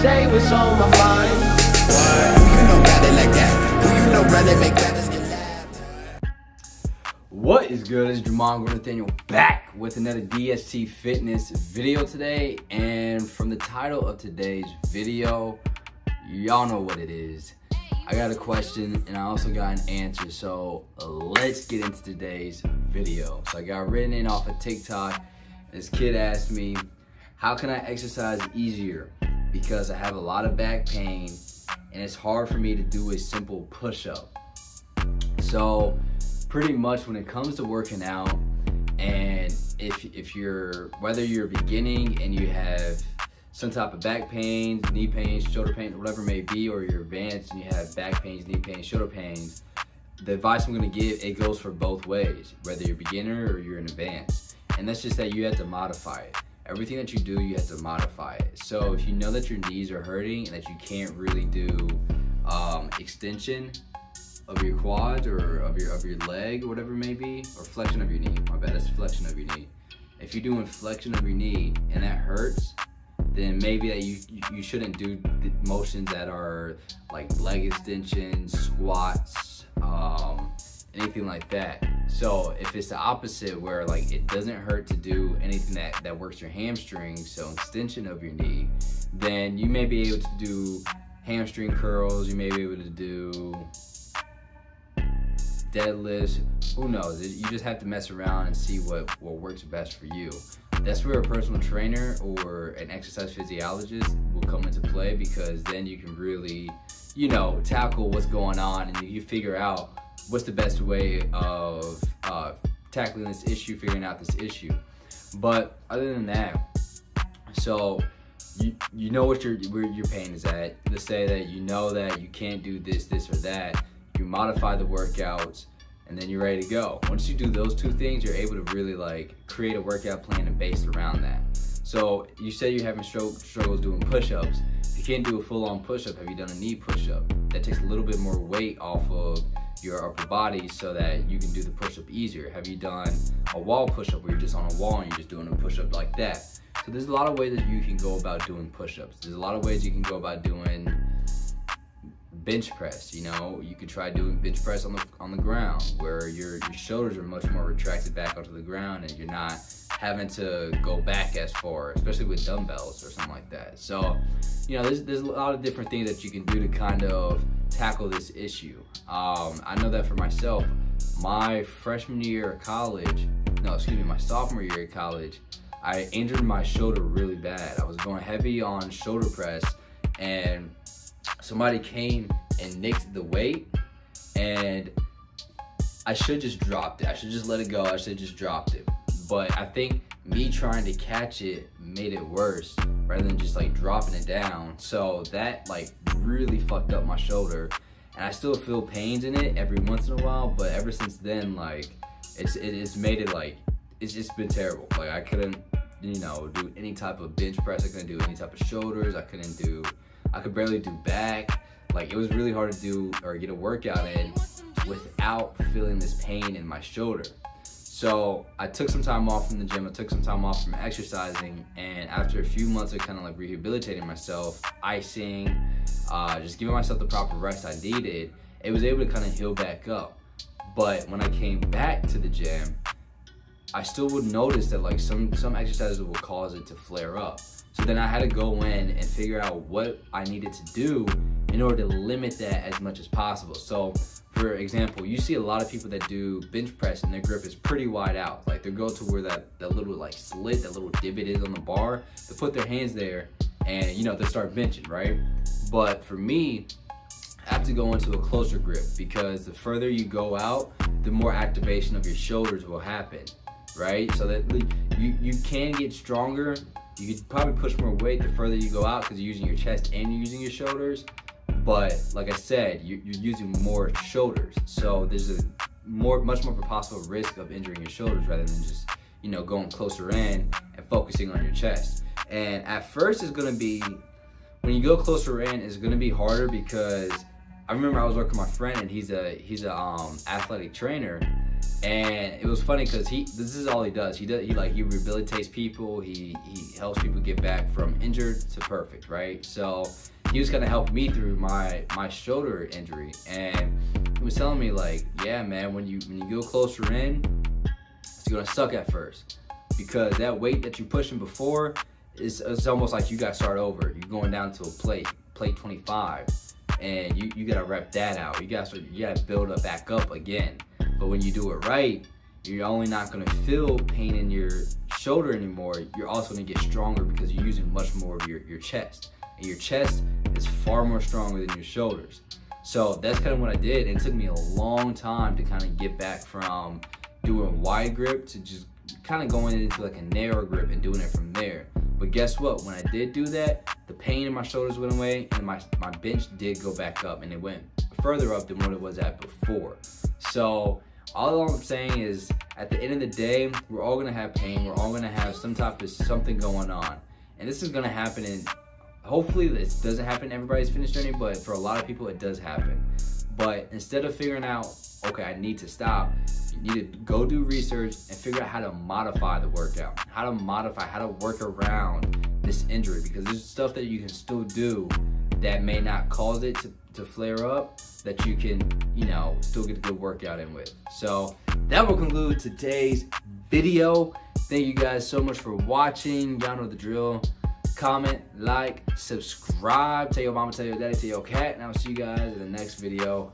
say what's on my mind. Who you know got it like that? Who you know rather make rappers get loud? What is good? It's Djimon Nathaniel back with another DST Fitness video today. And from the title of today's video, y'all know what it is. I got a question and I also got an answer. So let's get into today's video. So I got written in off of TikTok. This kid asked me, how can I exercise easier? Because I have a lot of back pain and it's hard for me to do a simple push-up. So pretty much when it comes to working out and if, if you're, whether you're beginning and you have some type of back pains, knee pains, shoulder pains, whatever it may be, or you're advanced and you have back pains, knee pains, shoulder pains, the advice I'm gonna give, it goes for both ways, whether you're beginner or you're in advanced. And that's just that you have to modify it. Everything that you do, you have to modify it. So if you know that your knees are hurting and that you can't really do um, extension of your quads or of your of your leg or whatever it may be, or flexion of your knee. My bad, it's flexion of your knee. If you're doing flexion of your knee and that hurts, then maybe that you you shouldn't do motions that are like leg extensions, squats, um, anything like that. So if it's the opposite where like it doesn't hurt to do anything that, that works your hamstrings, so extension of your knee, then you may be able to do hamstring curls, you may be able to do deadlifts, who knows? You just have to mess around and see what, what works best for you. That's where a personal trainer or an exercise physiologist will come into play because then you can really, you know, tackle what's going on and you figure out what's the best way of uh, tackling this issue, figuring out this issue. But other than that, so you you know what your where your pain is at. Let's say that you know that you can't do this, this, or that. You modify the workouts, and then you're ready to go. Once you do those two things, you're able to really like create a workout plan and base around that. So you say you're having struggles doing push-ups. If you can't do a full-on push-up, have you done a knee push-up? That takes a little bit more weight off of your upper body so that you can do the push-up easier. Have you done a wall push-up where you're just on a wall and you're just doing a push-up like that? So there's a lot of ways that you can go about doing push-ups. There's a lot of ways you can go about doing bench press. You know, you could try doing bench press on the on the ground where your your shoulders are much more retracted back onto the ground and you're not having to go back as far, especially with dumbbells or something like that. So, you know, there's there's a lot of different things that you can do to kind of tackle this issue. Um, I know that for myself, my freshman year of college, no, excuse me, my sophomore year of college, I injured my shoulder really bad. I was going heavy on shoulder press and somebody came and nicked the weight and I should just dropped it. I should just let it go. I should just dropped it. But I think me trying to catch it made it worse rather than just like dropping it down. So that like really fucked up my shoulder. And I still feel pains in it every once in a while, but ever since then, like it's it's made it like it's just been terrible. Like I couldn't, you know, do any type of bench press. I couldn't do any type of shoulders. I couldn't do I could barely do back. Like it was really hard to do or get a workout in without feeling this pain in my shoulder. So I took some time off from the gym. I took some time off from exercising, and after a few months of kind of like rehabilitating myself, icing, uh, just giving myself the proper rest I needed, it was able to kind of heal back up. But when I came back to the gym, I still would notice that like some some exercises will cause it to flare up. So then I had to go in and figure out what I needed to do in order to limit that as much as possible. So for example, you see a lot of people that do bench press and their grip is pretty wide out. Like they go to where that, that little like slit, that little divot is on the bar, they put their hands there and you know, they start benching, right? But for me, I have to go into a closer grip because the further you go out, the more activation of your shoulders will happen, right? So that you, you can get stronger you could probably push more weight the further you go out because you're using your chest and you're using your shoulders. But like I said, you, are using more shoulders. So there's a more, much more of a possible risk of injuring your shoulders rather than just, you know, going closer in and focusing on your chest. And at first it's gonna be, when you go closer in, it's gonna be harder because I remember I was working with my friend and he's a, he's a um, athletic trainer And it was funny because he this is all he does. He does he like he rehabilitates people. He he helps people get back from injured to perfect, right? So he was gonna help me through my my shoulder injury, and he was telling me like, yeah, man, when you when you go closer in, it's gonna suck at first because that weight that you're pushing before is it's almost like you got to start over. You're going down to a plate, plate 25, and you, you got to rep that out. You got to you got to build up back up again. But when you do it right, you're only not going to feel pain in your shoulder anymore. You're also to get stronger because you're using much more of your, your chest. And your chest is far more stronger than your shoulders. So that's kind of what I did. And it took me a long time to kind of get back from doing wide grip to just kind of going into like a narrow grip and doing it from there. But guess what? When I did do that, the pain in my shoulders went away and my, my bench did go back up and it went further up than what it was at before. So all I'm saying is at the end of the day, we're all gonna have pain. We're all gonna have some type of something going on. And this is gonna happen in hopefully this doesn't happen everybody's fitness journey, but for a lot of people it does happen. But instead of figuring out, okay, I need to stop, you need to go do research and figure out how to modify the workout, how to modify, how to work around this injury because there's stuff that you can still do that may not cause it to, to flare up that you can, you know, still get a good workout in with. So that will conclude today's video. Thank you guys so much for watching. Y'all know the drill. Comment, like, subscribe, tell your mama, tell your daddy, tell your cat, and I'll see you guys in the next video.